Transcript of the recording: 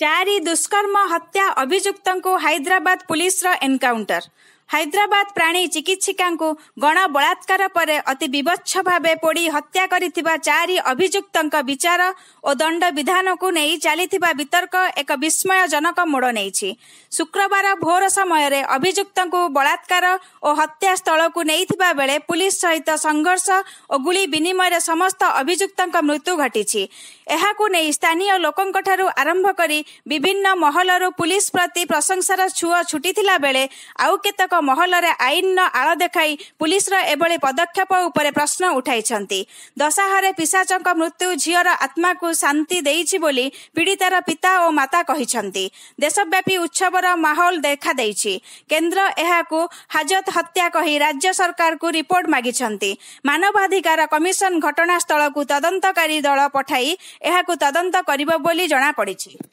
ଚାରି ଦୁଷ୍କର୍ମ ହତ୍ୟା ଅଭିଯୁକ୍ତଙ୍କୁ ହାଇଦ୍ରାବାଦ ପୁଲିସର ଏନ୍କାଉଣ୍ଟର हैदराबाद प्राणी चिकित्सिका गण बलात्कार अति बिब्छ भाव पोडि हत्या चार अभियुक्तको विचार दण्डविधानको नै चालिस वितर्क एक विस्मयजनक मोड नै शुक्रबार भोर समय अभियुक्तको बलात्कार हत्यास्थलको बेले पुलिस सहित संघर्ष विनिमय समस्त अभियुक्त मृत्यु घटि यहाँ स्थानीय लोक आरम्भकरी विभिन्न महलर पुलिस प्रति प्रशंसार छु छुटी आउँछ ମହଲରେ ଆଇନର ଆଳ ଦେଖାଇ ପୁଲିସର ଏଭଳି ପଦକ୍ଷେପ ଉପରେ ପ୍ରଶ୍ନ ଉଠାଇଛନ୍ତି ଦଶହରାରେ ପିସାଚଙ୍କ ମୃତ୍ୟୁ ଝିଅର ଆତ୍ମାକୁ ଶାନ୍ତି ଦେଇଛି ବୋଲି ପୀଡ଼ିତାର ପିତା ଓ ମାତା କହିଛନ୍ତି ଦେଶବ୍ୟାପୀ ଉତ୍ସବର ମାହୋଲ ଦେଖାଦେଇଛି କେନ୍ଦ୍ର ଏହାକୁ ହାଜତ ହତ୍ୟା କହି ରାଜ୍ୟ ସରକାରଙ୍କୁ ରିପୋର୍ଟ ମାଗିଛନ୍ତି ମାନବାଧିକାର କମିଶନ ଘଟଣାସ୍ଥଳକୁ ତଦନ୍ତକାରୀ ଦଳ ପଠାଇ ଏହାକୁ ତଦନ୍ତ କରିବ ବୋଲି ଜଣାପଡ଼ିଛି